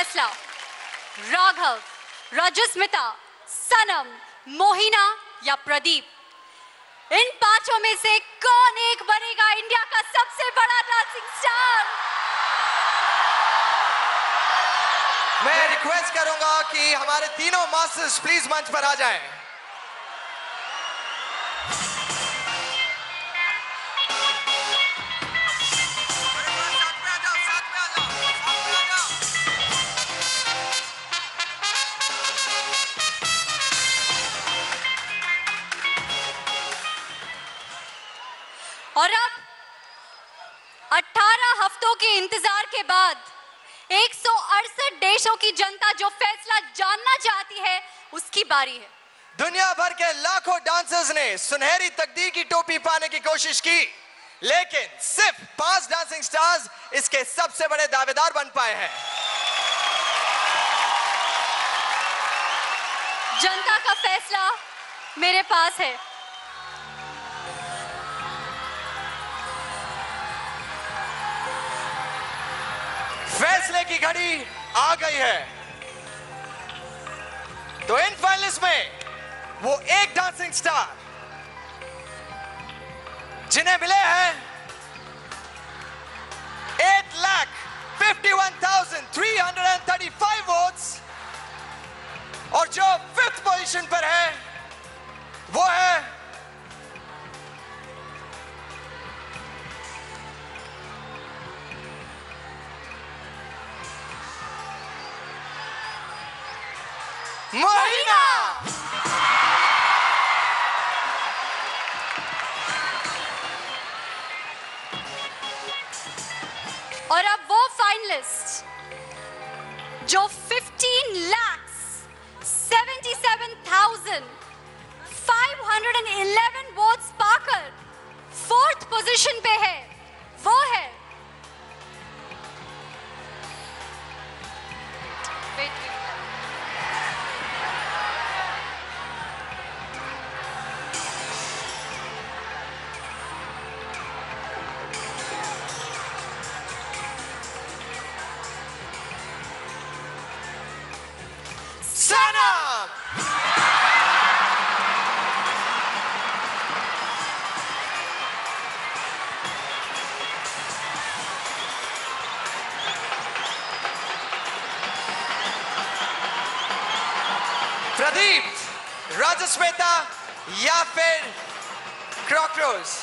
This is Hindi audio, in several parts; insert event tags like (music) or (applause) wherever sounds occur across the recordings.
फैसला राघव रजस्मिता सनम मोहिना या प्रदीप इन पाँचों में से कौन एक बनेगा इंडिया का सबसे बड़ा डांसिंग स्टार मैं रिक्वेस्ट करूँगा कि हमारे तीनों मास्टर्स प्लीज़ मंच पर आ जाएँ। 18 हफ्तों के इंतज़ार के बाद 168 देशों की जनता जो फैसला जानना चाहती है उसकी बारी है। दुनिया भर के लाखों डांसर्स ने सुनहरी तकदीर की टोपी पाने की कोशिश की लेकिन सिर्फ़ पाँच डांसिंग स्टार्स इसके सबसे बड़े दावेदार बन पाए हैं। जनता का फैसला मेरे पास है। फैसले की घड़ी आ गई है। तो इन फाइनलिस्ट में वो एक डांसिंग स्टार जिन्हें मिले हैं eight lakh fifty one thousand three hundred and thirty five votes और जो फिफ्थ पोजीशन पर है, वो है और अब वो फाइनलिस्ट जो 15 लाख 77,511 वोट्स पाकर फोर्थ पोजीशन पे है। प्रदीप राजस्वेता या फिर क्रॉकरोज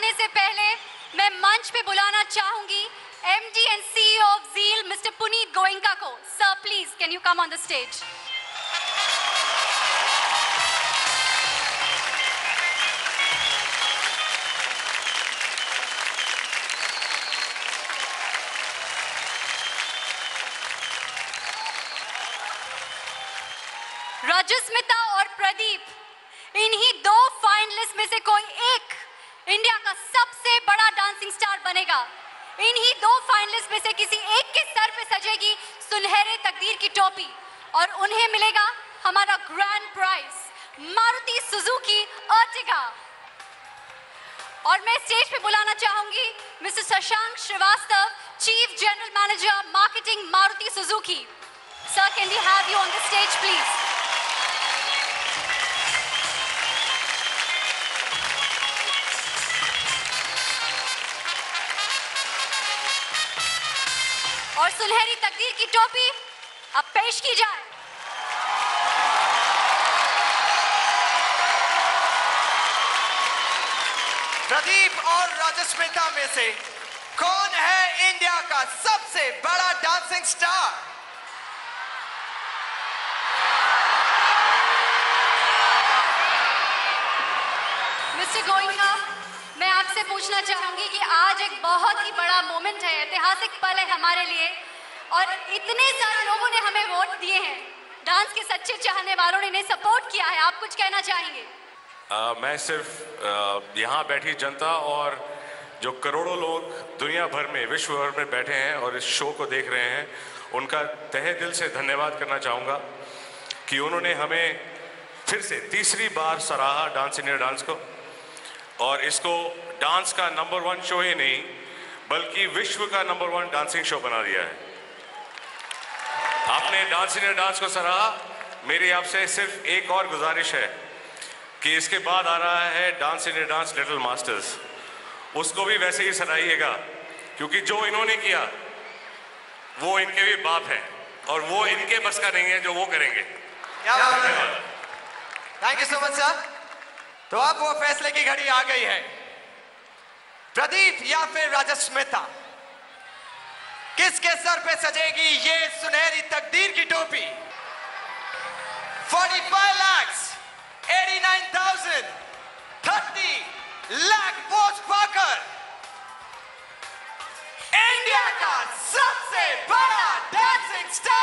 बताने से पहले मैं मंच पे बुलाना चाहूँगी MD and CEO of ZEEL mister Puneet Goenka को। Sir please can you come on the stage Rajasmita और प्रदीप, इन्हीं दो फाइनलिस्ट में से कोई एक इंडिया का सबसे बड़ा डांसिंग स्टार बनेगा। इन्हीं दो फाइनलिस्ट में से किसी एक के सर पे सजेगी सुनहरे तकदीर की टोपी। और उन्हें मिलेगा हमारा grand prize Maruti Suzuki Ertiga और मैं स्टेज पे बुलाना चाहूँगी mister Shashank Srivastava chief general manager marketing Maruti Suzuki. Sir can we have you on the stage please सुनहरी तकदीर की टोपी अब पेश की जाए। प्रदीप और राजस्मिता में से कौन है इंडिया का सबसे बड़ा डांसिंग स्टार मिस्टर आपसे पूछना चाहूँगी कि आज एक बहुत ही बड़ा मोमेंट है ऐतिहासिक पल है हमारे लिए। और इतने सारे लोगों ने हमें वोट दिए हैं। डांस के सच्चे चाहने वालों ने सपोर्ट किया है। आप कुछ कहना चाहेंगे? आ, मैं सिर्फ़ यहाँ बैठी जनता और जो करोड़ों लोग दुनिया भर में विश्व भर में बैठे हैं और इस शो को देख रहे हैं उनका तहे दिल से धन्यवाद करना चाहूँगा कि उन्होंने हमें फिर से तीसरी बार सराहा डांस इंडिया डांस को और इसको डांस का नंबर वन शो ही नहीं, बल्कि विश्व का नंबर वन डांसिंग शो बना दिया है। आपने डांस इंडिया डांस को सराहा। मेरी आपसे सिर्फ़ एक और गुजारिश है कि इसके बाद आ रहा है dance India dance little masters. उसको भी वैसे ही सराहिएगा, क्योंकि जो इन्होंने किया, वो इनके भी बाप हैं, और वो इनके बस का नहीं है जो वो करेंगे। Thank you so much sir तो अब वो फैसले की घड़ी आ गई है। प्रदीप या फिर राजस्मिता किसके सर पे सजेगी ये सुनहरी तकदीर की टोपी? 45 lakhs 89,000 30 लाख वोट पाकर इंडिया का सबसे बड़ा dancing star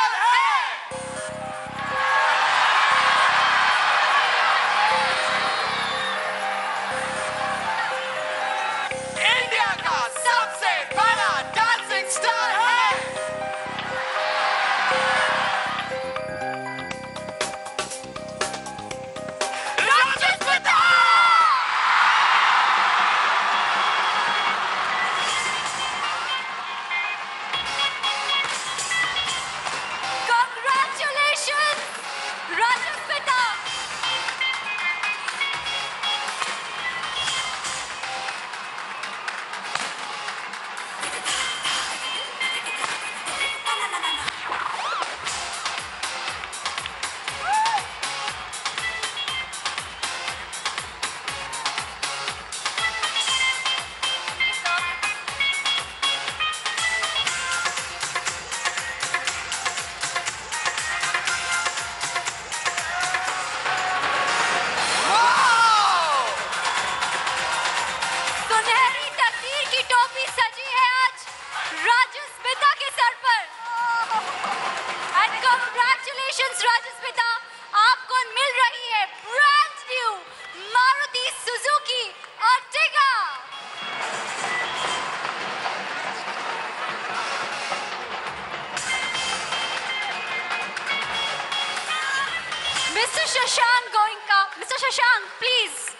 Mr. Shashank Goenka, uh, Mr. Shashank, please.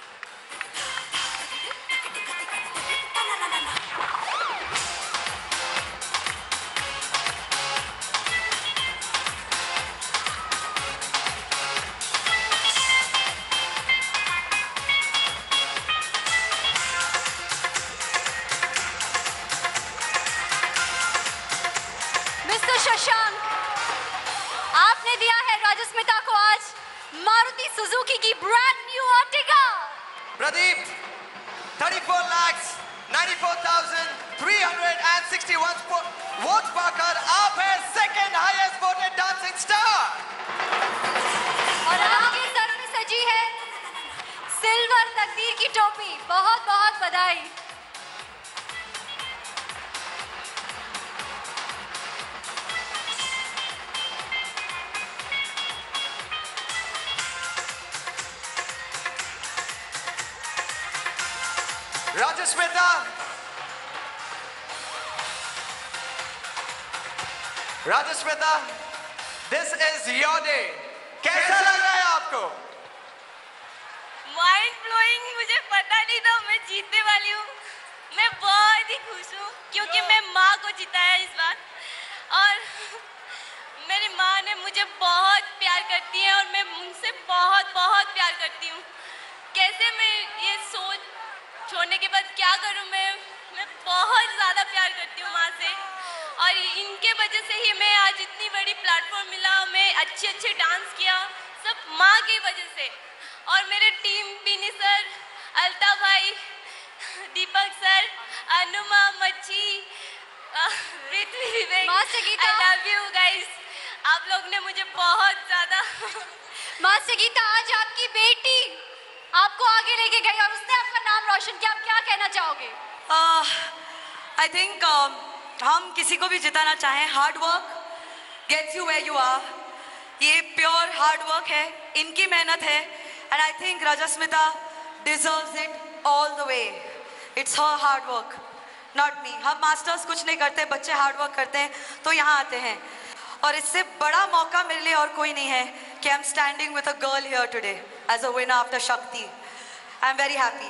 Maruti Suzuki की brand new Ertiga Pradeep 34 lakhs 94,361 vote पाकर आप है second highest voted Rajasmita this is your day कैसा लग रहा है आपको? माइंड ब्लोइंग मुझे पता नहीं था मैं जीतने वाली हूँ। मैं बहुत ही खुश हूँ, क्योंकि मैं माँ को जिताया इस बार। और मेरी माँ ने मुझे बहुत प्यार करती है और मैं उनसे बहुत बहुत प्यार करती हूँ। कैसे मैं ये सोच छोड़ने के बाद क्या करूँ मैं? मैं बहुत ज़्यादा प्यार करती हूँ माँ से। और इनके वजह से ही मैं आज इतनी बड़ी प्लेटफॉर्म मिला मैं अच्छे अच्छे डांस किया सब माँ की वजह से। और मेरे टीम बीनी सर अलता भाई दीपक सर अनुमा मच्छी। आई लव यू गाइस आप लोग ने मुझे बहुत ज़्यादा (laughs) मास्टर गीता आज आपकी बेटी आपको आगे लेके गई और उसने आपका नाम रोशन किया। आप क्या कहना चाहोगे? आई थिंक हम किसी को भी जिताना चाहें hard work gets you way you are ये प्योर हार्ड वर्क है, इनकी मेहनत है and I think Rajasmita deserves it all the way it's her hard work not me हम मास्टर्स कुछ नहीं करते, बच्चे हार्ड वर्क करते हैं तो यहाँ आते हैं। और इससे बड़ा मौका मेरे लिए और कोई नहीं है कि I am standing with a girl here today as a winner after Shakti I am very happy